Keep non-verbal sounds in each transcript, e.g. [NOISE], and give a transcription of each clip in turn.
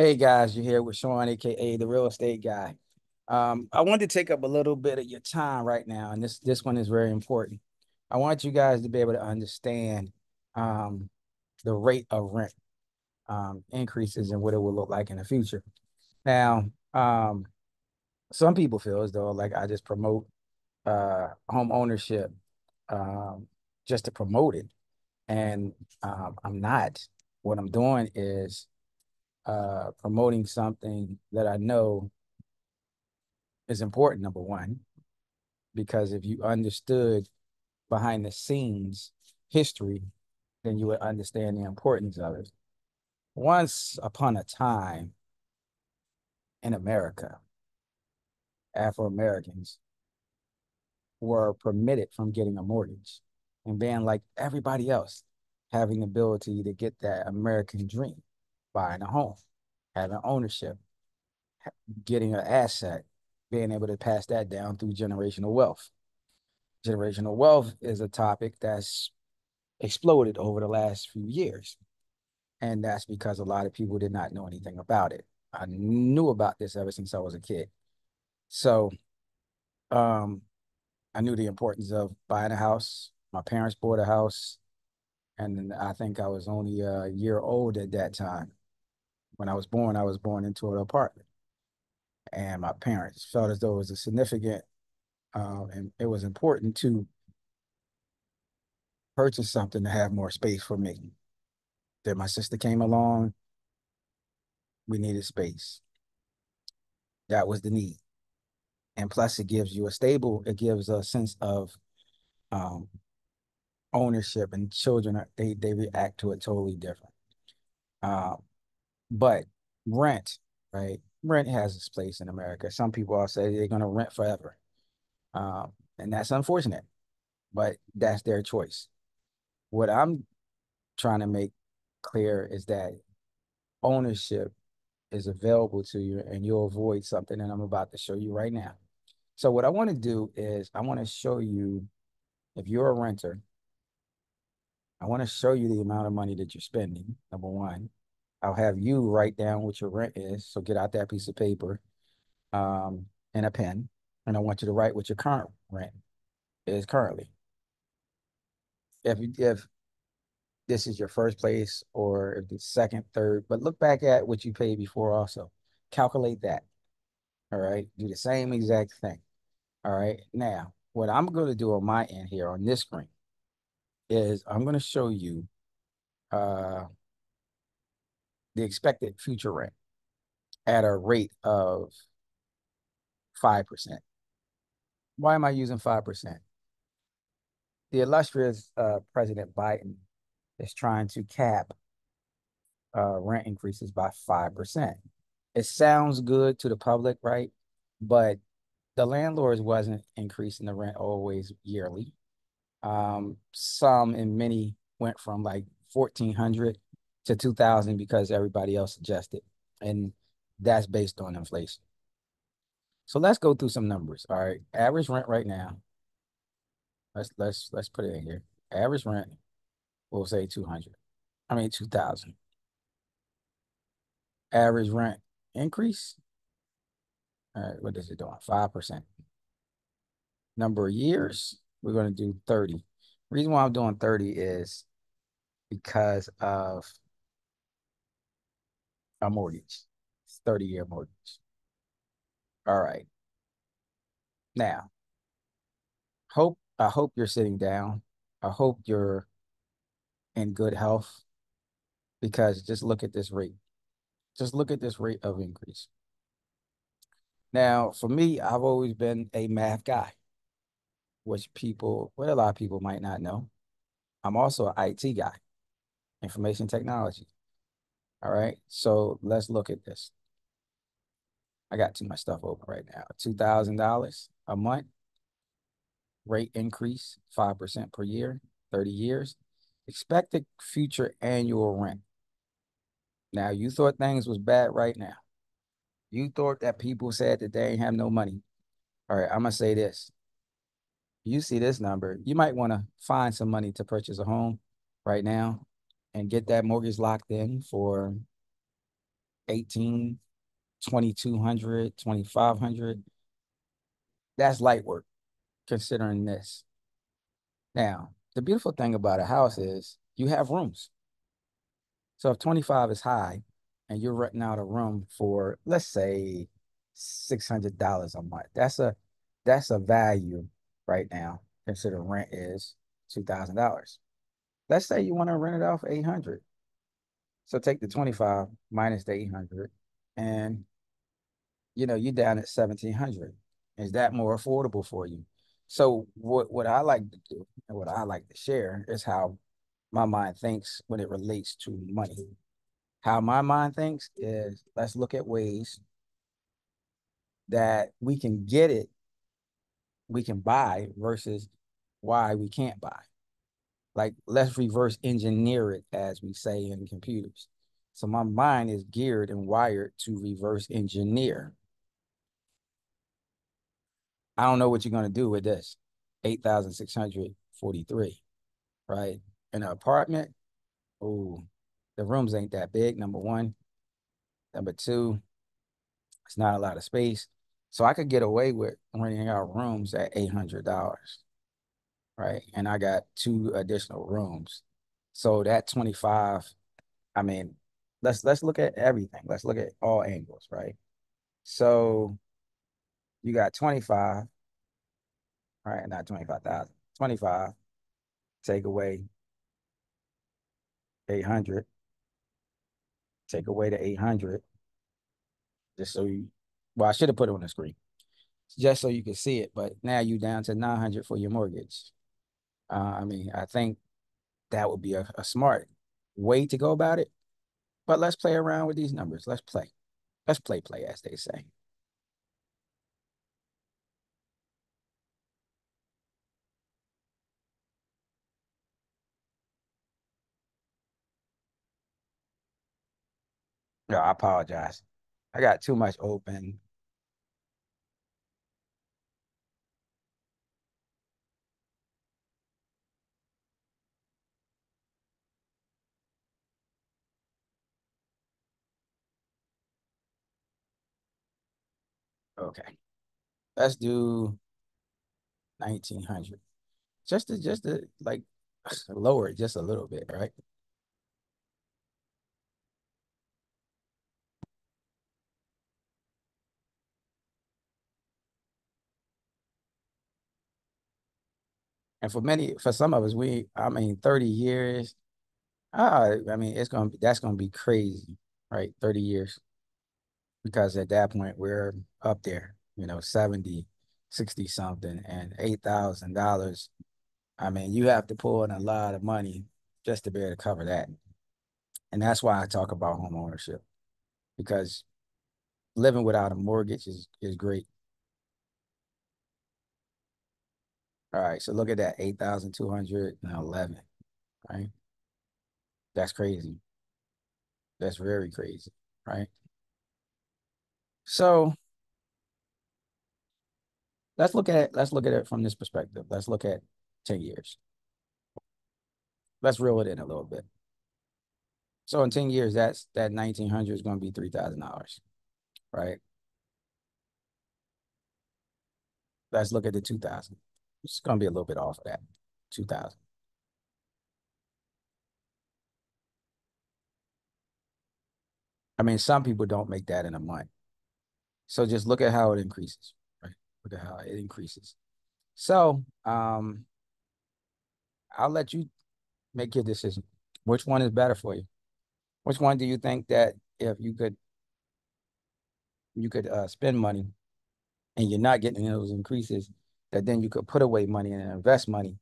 Hey guys, you're here with Sean, aka the real estate guy. Um, I wanted to take up a little bit of your time right now, and this this one is very important. I want you guys to be able to understand um, the rate of rent um, increases and what it will look like in the future. Now, um, some people feel as though like I just promote uh, home ownership um, just to promote it, and um, I'm not. What I'm doing is uh, promoting something that I know is important, number one, because if you understood behind the scenes history, then you would understand the importance of it. Once upon a time in America, Afro Americans were permitted from getting a mortgage and being like everybody else, having the ability to get that American dream buying a home, having ownership, getting an asset, being able to pass that down through generational wealth. Generational wealth is a topic that's exploded over the last few years. And that's because a lot of people did not know anything about it. I knew about this ever since I was a kid. So um, I knew the importance of buying a house. My parents bought a house. And I think I was only a year old at that time when I was born, I was born into an apartment. And my parents felt as though it was a significant um, and it was important to purchase something to have more space for me. Then my sister came along. We needed space. That was the need. And plus it gives you a stable, it gives a sense of um, ownership and children, they, they react to it totally different. Um, but rent, right? Rent has its place in America. Some people all say they're going to rent forever. Um, and that's unfortunate, but that's their choice. What I'm trying to make clear is that ownership is available to you and you'll avoid something that I'm about to show you right now. So what I want to do is I want to show you if you're a renter, I want to show you the amount of money that you're spending, number one. I'll have you write down what your rent is. So get out that piece of paper um, and a pen. And I want you to write what your current rent is currently. If if this is your first place or if it's second, third, but look back at what you paid before also. Calculate that. All right. Do the same exact thing. All right. Now, what I'm going to do on my end here on this screen is I'm going to show you uh, the expected future rent at a rate of 5%. Why am I using 5%? The illustrious uh, President Biden is trying to cap uh, rent increases by 5%. It sounds good to the public, right? But the landlords wasn't increasing the rent always yearly. Um, some and many went from like 1400 to 2000 because everybody else adjusted. And that's based on inflation. So let's go through some numbers. All right. Average rent right now. Let's let's let's put it in here. Average rent, we'll say 200. I mean 2000. Average rent increase. All right, what is it doing? 5%. Number of years, we're going to do 30. Reason why I'm doing 30 is because of a mortgage. 30 year mortgage. All right. Now, hope I hope you're sitting down. I hope you're in good health because just look at this rate. Just look at this rate of increase. Now, for me, I've always been a math guy, which people, what a lot of people might not know. I'm also an IT guy, information technology. All right. So let's look at this. I got too much stuff open right now. $2,000 a month. Rate increase 5% per year, 30 years. Expected future annual rent. Now, you thought things was bad right now. You thought that people said that they ain't have no money. All right, I'm going to say this. You see this number, you might want to find some money to purchase a home right now and get that mortgage locked in for 18, 2200, 2500. That's light work considering this. Now, the beautiful thing about a house is you have rooms. So if 25 is high and you're renting out a room for let's say $600 a month, that's a that's a value right now. Consider rent is $2,000. Let's say you want to rent it off 800. So take the 25 minus the 800 and you know, you're down at 1700. Is that more affordable for you? So what what I like to do and what I like to share is how my mind thinks when it relates to money. How my mind thinks is let's look at ways that we can get it, we can buy versus why we can't buy. Like let's reverse engineer it as we say in computers. So my mind is geared and wired to reverse engineer. I don't know what you're going to do with this. 8,643, right? In an apartment, oh, the rooms ain't that big, number one. Number two, it's not a lot of space. So I could get away with renting out rooms at $800, right? And I got two additional rooms. So that 25, I mean, let's let's look at everything. Let's look at all angles, right? So you got 25, right? Not 25,000, 25, take away 800, take away the 800, just so you, well, I should have put it on the screen, just so you can see it, but now you down to 900 for your mortgage. Uh, I mean, I think that would be a, a smart way to go about it. But let's play around with these numbers. Let's play. Let's play, play, as they say. No, I apologize. I got too much open. Okay. Let's do 1900. Just to, just to like [SIGHS] lower it just a little bit, right? And for many, for some of us, we, I mean, 30 years, uh, I mean, it's gonna be that's gonna be crazy, right? 30 years. Because at that point we're up there, you know, 70, 60 something and eight thousand dollars. I mean, you have to pull in a lot of money just to be able to cover that. And that's why I talk about home ownership. Because living without a mortgage is is great. All right, so look at that, 8,211, right? That's crazy. That's very crazy, right? So let's look at let's look at it from this perspective. Let's look at 10 years. Let's reel it in a little bit. So in 10 years, that's that 1900 is going to be $3,000, right? Let's look at the 2000. It's going to be a little bit off of that, 2000. I mean, some people don't make that in a month. So just look at how it increases, right? Look at how it increases. So um, I'll let you make your decision. Which one is better for you? Which one do you think that if you could you could uh, spend money and you're not getting those increases, that then you could put away money and invest money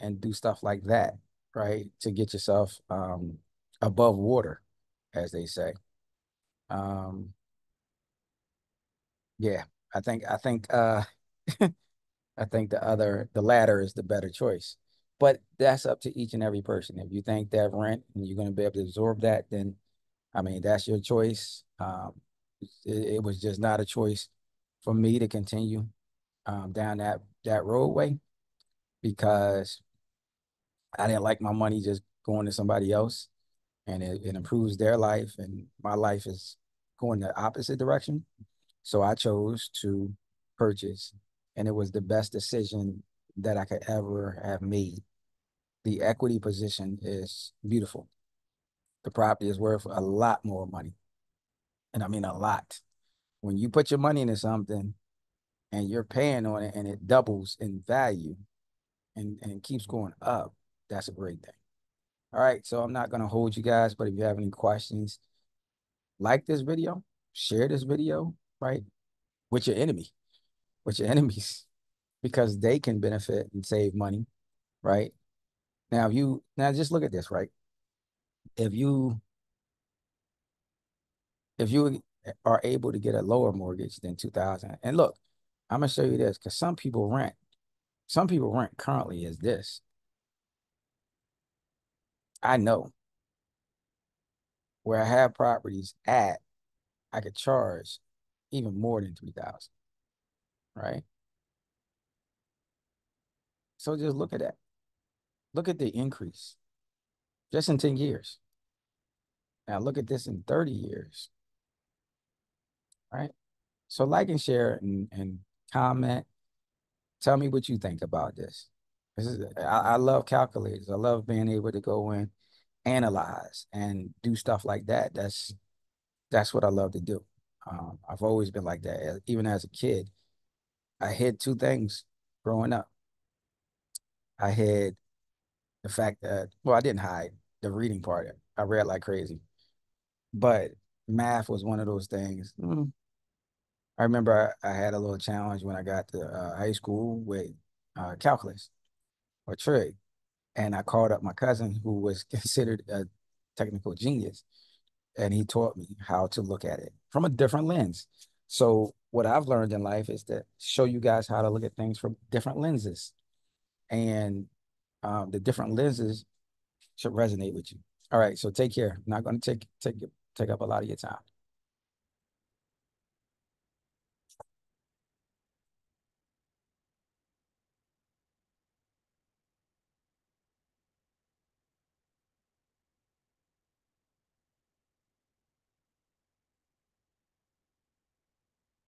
and do stuff like that, right? To get yourself um, above water, as they say. Um, yeah, I think I think uh, [LAUGHS] I think the other the latter is the better choice. But that's up to each and every person. If you think that rent and you're going to be able to absorb that, then I mean that's your choice. Um, it, it was just not a choice for me to continue um, down that that roadway because I didn't like my money just going to somebody else, and it, it improves their life, and my life is going the opposite direction. So I chose to purchase, and it was the best decision that I could ever have made. The equity position is beautiful. The property is worth a lot more money. And I mean a lot. When you put your money into something and you're paying on it and it doubles in value and, and keeps going up, that's a great thing. All right, so I'm not going to hold you guys, but if you have any questions, like this video, share this video, right, with your enemy, with your enemies, [LAUGHS] because they can benefit and save money, right? Now, you now just look at this, right? If you if you are able to get a lower mortgage than 2000 and look i'm going to show you this because some people rent some people rent currently is this i know where i have properties at i could charge even more than 3000 right so just look at that look at the increase just in 10 years now look at this in 30 years right? So like and share and, and comment. Tell me what you think about this. This is I, I love calculators. I love being able to go in, analyze, and do stuff like that. That's that's what I love to do. Um, I've always been like that. Even as a kid, I hid two things growing up. I hid the fact that well, I didn't hide the reading part. I read like crazy, but math was one of those things. Mm. I remember I, I, had a little challenge when I got to uh, high school with uh, calculus or trig. And I called up my cousin who was [LAUGHS] considered a technical genius. And he taught me how to look at it from a different lens. So what I've learned in life is to show you guys how to look at things from different lenses. And um, the different lenses should resonate with you. All right, so take care. I'm not going to take take take up a lot of your time.